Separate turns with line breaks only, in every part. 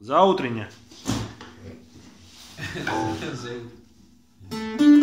За утренне.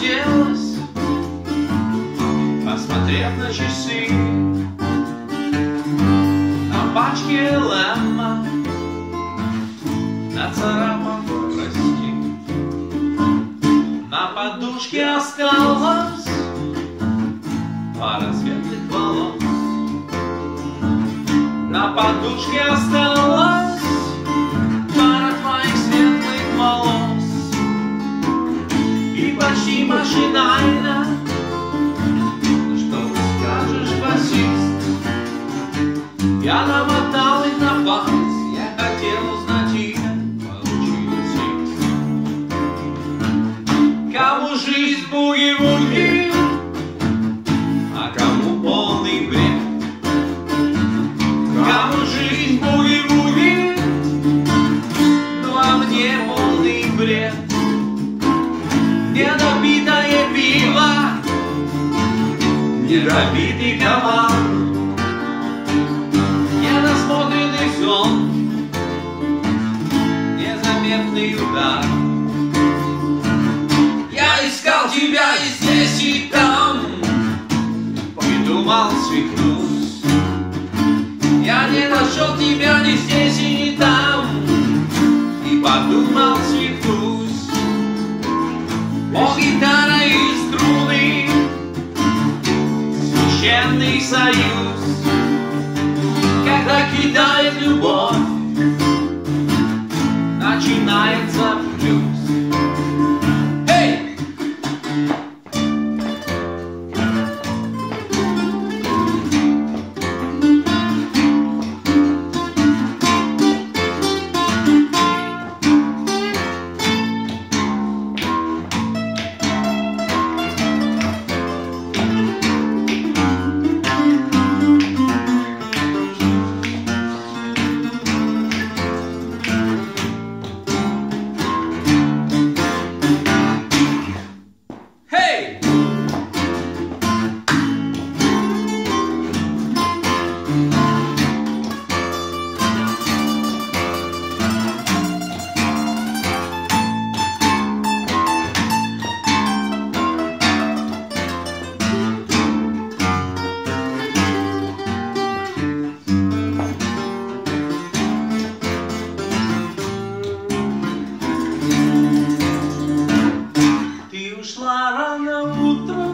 оделась, посмотрев на часы. На пачке лэма нацарапан прости. На подушке осталось пара светлых волос. На подушке осталось бред. Недопитое пиво, недопитый комар, недосмотренный сон, незаметный удар. Я искал тебя и здесь, и там И думал, свихнусь Я не нашел тебя ни здесь, и ни там И подумал, О, гитара и струны Священный союз. Когда кидает ушла рано утром,